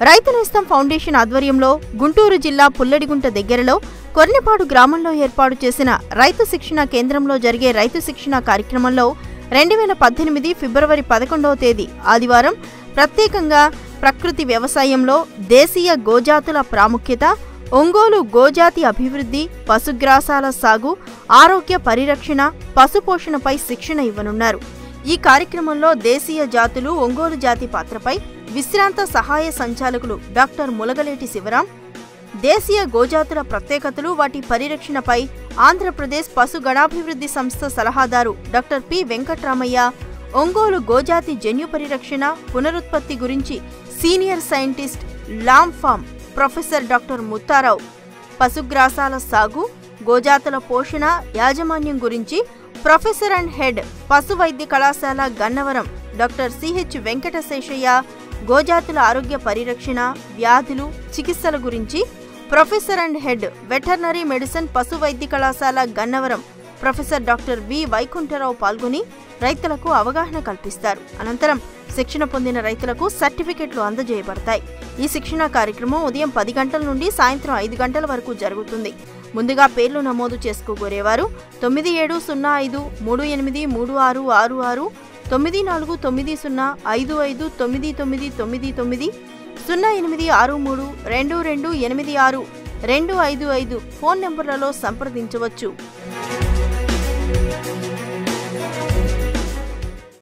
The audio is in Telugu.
రైతు నేస్తం ఫౌండేషన్ ఆధ్వర్యంలో గుంటూరు జిల్లా పుల్లడిగుంట దగ్గరలో కొర్నిపాడు గ్రామంలో ఏర్పాటు చేసిన రైతు శిక్షణ కేంద్రంలో జరిగే రైతు శిక్షణ కార్యక్రమంలో రెండు వేల పద్దెనిమిది ఫిబ్రవరి పదకొండవ తేదీ ఆదివారం ప్రత్యేకంగా ప్రకృతి వ్యవసాయంలో దేశీయ గోజాతుల ప్రాముఖ్యత ఒంగోలు గోజాతి అభివృద్ధి పశుగ్రాసాల సాగు ఆరోగ్య పరిరక్షణ పశుపోషణపై శిక్షణ ఇవ్వనున్నారు. ఈ కార్యక్రమంలో దేశీయ జాతులు ఒంగోలు జాతి పాత్రపై విశ్రాంత సహాయ సంచాలకులు డాక్టర్ ములగలేటి శివరాం దేశీయ గోజాతుల ప్రత్యేకతలు వాటి పరిరక్షణపై ఆంధ్రప్రదేశ్ పశు గణాభివృద్ధి సంస్థ సలహాదారు డాక్టర్ పి వెంకట్రామయ్య ఒంగోలు గోజాతి జన్యు పరిరక్షణ పునరుత్పత్తి గురించి senior scientist Lam farm professor doctor Mutharao పశుగ్రాసాల సాగు గోజాతుల పోషణ యాజమాన్యం గురించి ప్రొఫెసర్ అండ్ హెడ్ పశు వైద్య కళాశాల Gannavaram doctor C H Venkataseshaiah గోజాతుల ఆరోగ్య పరిరక్షణ వ్యాధులు చికిత్సల గురించి professor and head veterinary medicine పశు వైద్య కళాశాల Gannavaram professor doctor V Vaikuntharao పాల్గొని రైతులకు అవగాహన కల్పిస్తారు. అనంతరం శిక్షణ పొందిన రైతులకు సర్టిఫికెట్లు అందజేయబడతాయి. ఈ శిక్షణ కార్యక్రమం ఉదయం పది గంటల నుండి సాయంత్రం ఐదు గంటల వరకు జరుగుతుంది. ముందుగా పేర్లు నమోదు చేసుకోగోరేవారు. తొమ్మిది ఏడు సున్నా ఐదు మూడు ఎనిమిది మూడు ఆరు ఆరు ఆరు. తొమ్మిది నాలుగు తొమ్మిది సున్నా ఐదు ఐదు తొమ్మిది తొమ్మిది తొమ్మిది తొమ్మిది. సున్నా ఎనిమిది ఆరు మూడు రెండు రెండు ఎనిమిది ఆరు. రెండు ఐదు ఐదు ఫోన్ నెంబర్లలో సంప్రదించవచ్చు.